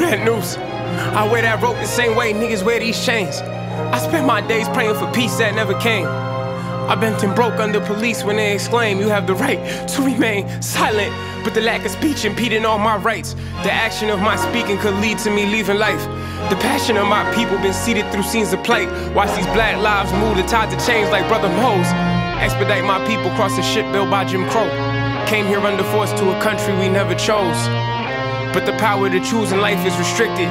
that noose. I wear that rope the same way niggas wear these chains. I spent my days praying for peace that never came. I bent and broke under police when they exclaim you have the right to remain silent. But the lack of speech impeding all my rights. The action of my speaking could lead to me leaving life. The passion of my people been seated through scenes of plight. Watch these black lives move the tides of change like Brother Mose. Expedite my people cross the ship built by Jim Crow. Came here under force to a country we never chose. But the power to choose in life is restricted.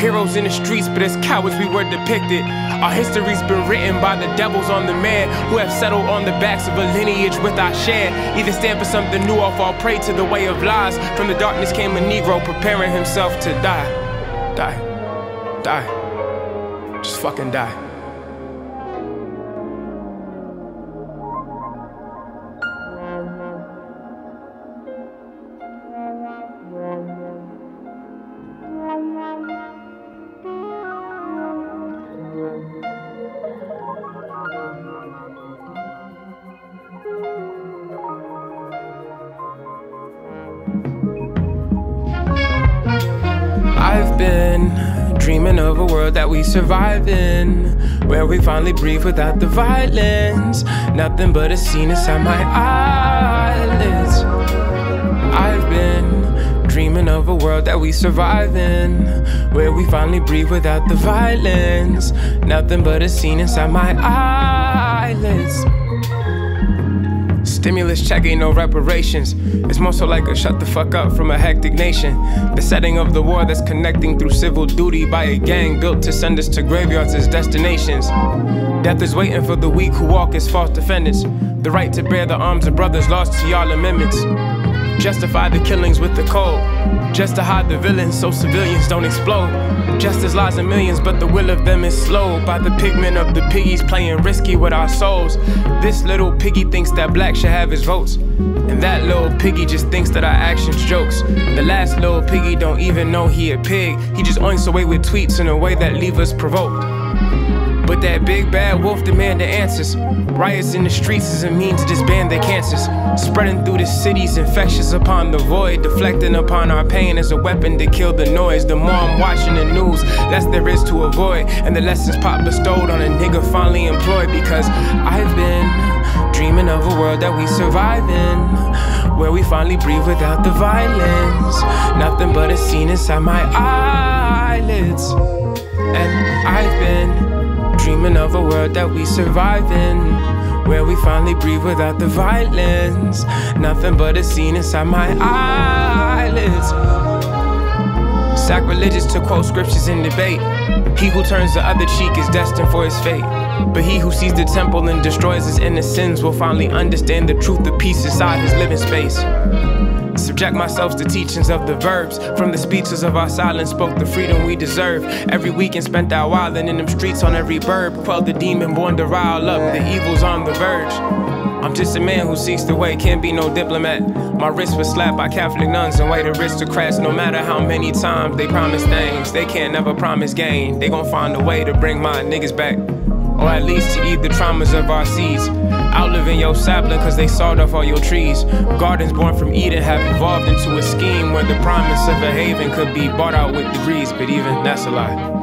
Heroes in the streets, but as cowards we were depicted. Our history's been written by the devils on the man who have settled on the backs of a lineage with our share. Either stand for something new or fall prey to the way of lies. From the darkness came a Negro preparing himself to die. Die. Die. Just fucking die. I've been dreaming of a world that we survive in, where we finally breathe without the violence. Nothing but a scene inside my eyelids. I've been dreaming of a world that we survive in, where we finally breathe without the violence. Nothing but a scene inside my eyelids. Stimulus check ain't no reparations. It's more so like a shut the fuck up from a hectic nation. The setting of the war that's connecting through civil duty by a gang built to send us to graveyards as destinations. Death is waiting for the weak who walk as false defendants. The right to bear the arms of brothers lost to y'all amendments. Justify the killings with the code. Just to hide the villains so civilians don't explode. Justice lies in millions, but the will of them is slowed by the pigment of the piggies playing risky with our souls. This little piggy thinks that black should have his votes. And that little piggy just thinks that our actions jokes. The last little piggy don't even know he a pig. He just oinks away with tweets in a way that leave us provoked. But that big bad wolf demand the answers. Riots in the streets is a mean to disband their cancers. Spreading through the cities, infectious upon the void. Deflecting upon our pain as a weapon to kill the noise. The more I'm watching the news, less there is to avoid. And the lessons pop bestowed on a nigga finally employed. Because I've been dreaming of a world that we survive in. Where we finally breathe without the violence. Nothing but a scene inside my eyelids. And I've been Dreaming of a world that we survive in, where we finally breathe without the violence. Nothing but a scene inside my eyelids. Sacrilegious to quote scriptures in debate. He who turns the other cheek is destined for his fate. But he who sees the temple and destroys his inner sins will finally understand the truth of peace inside his living space. Subject myself to teachings of the verbs. From the speeches of our silence spoke the freedom we deserve. Every weekend spent out wildin' in them streets on every verb. Quelled the demon born to rile up, the evil's on the verge. I'm just a man who seeks the way, can't be no diplomat. My wrist was slapped by Catholic nuns and white aristocrats. No matter how many times they promise things, they can't never promise gain. They gon' find a way to bring my niggas back. Or at least to eat the traumas of our seeds. Outliving your sapling cause they sawed off all your trees. Gardens born from Eden have evolved into a scheme where the promise of a haven could be bought out with degrees, but even that's a lie.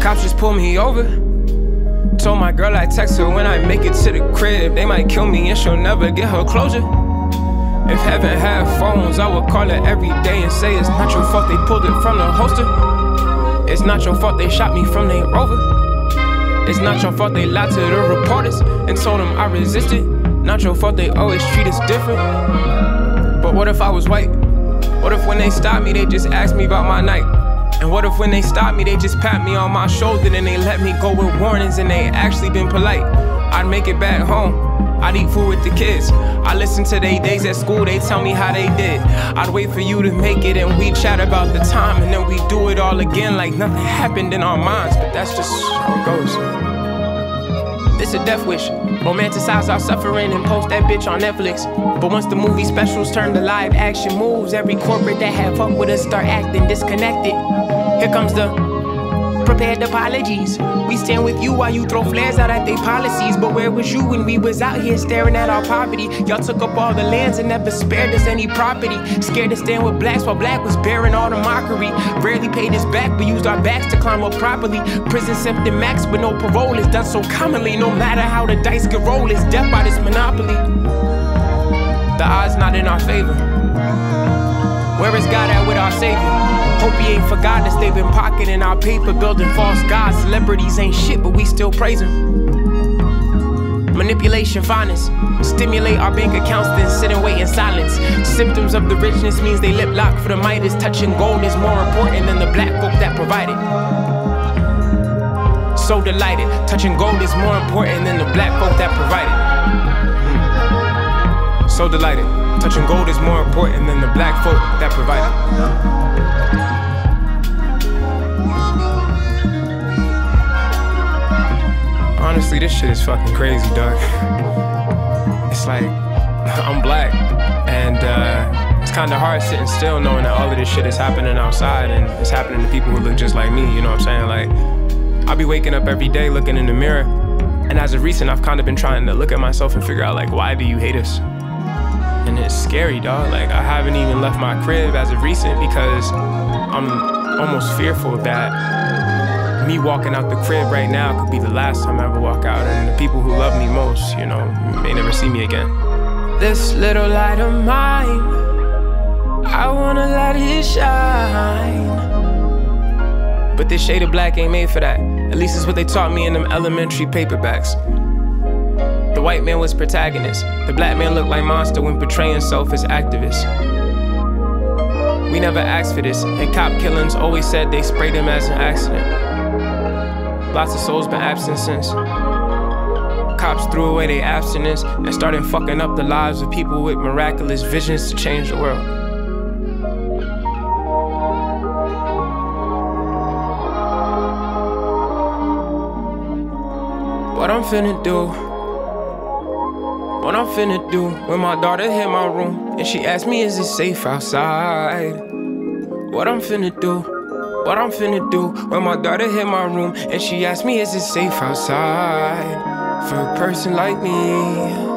Cops just pulled me over. Told my girl I text her when I make it to the crib. They might kill me and she'll never get her closure. If heaven had phones, I would call it every day and say it's not your fault they pulled it from the holster. It's not your fault they shot me from their rover. It's not your fault they lied to the reporters and told them I resisted. Not your fault they always treat us different. But what if I was white? What if when they stopped me, they just asked me about my night? And what if when they stopped me, they just pat me on my shoulder and they let me go with warnings and they actually been polite? I'd make it back home. I'd eat food with the kids. I listen to their days at school, they tell me how they did. I'd wait for you to make it and we chat about the time and then we do it all again like nothing happened in our minds. But that's just how it goes. This a death wish. Romanticize our suffering and post that bitch on Netflix. But once the movie specials turn to live action moves, every corporate that have fucked with us start acting disconnected. Here comes the prepared apologies. We stand with you while you throw flares out at their policies. But where was you when we was out here staring at our poverty? Y'all took up all the lands and never spared us any property. Scared to stand with blacks while black was bearing all the mockery. Rarely paid us back, but used our backs to climb up properly. Prison the max, but no parole is done so commonly. No matter how the dice get rolled, it's death by this monopoly. The odds not in our favor. Where is God at with our Savior? Hope he ain't forgot us. They've been pocketing our paper, building false gods. Celebrities ain't shit, but we still praise them. Manipulation finest. Stimulate our bank accounts, then sit and wait in silence. Symptoms of the richness means they lip lock for the Midas. Touching gold is more important than the black folk that provide it. So delighted. Touching gold is more important than the black folk that provide it. So delighted. Touching gold is more important than the black folk that provide it. Honestly, this shit is fucking crazy, dog. It's like, I'm black, and uh, it's kind of hard sitting still knowing that all of this shit is happening outside and it's happening to people who look just like me, you know what I'm saying? Like, I'll be waking up every day looking in the mirror, and as of recent, I've kind of been trying to look at myself and figure out, like, why do you hate us? And it's scary, dog. Like, I haven't even left my crib as of recent because I'm almost fearful that me walking out the crib right now could be the last time I ever walk out, and the people who love me most, you know, may never see me again. This little light of mine, I wanna let it shine. But this shade of black ain't made for that. At least it's what they taught me in them elementary paperbacks. The white man was protagonist. The black man looked like monster when portraying self as activist. We never asked for this, and cop killings always said they sprayed him as an accident. Lots of souls been absent since. Cops threw away their abstinence and started fucking up the lives of people with miraculous visions to change the world. What I'm finna do, what I'm finna do when my daughter hit my room and she asked me, Is it safe outside? What I'm finna do. What I'm finna do when my daughter hit my room and she asked me, is it safe outside for a person like me?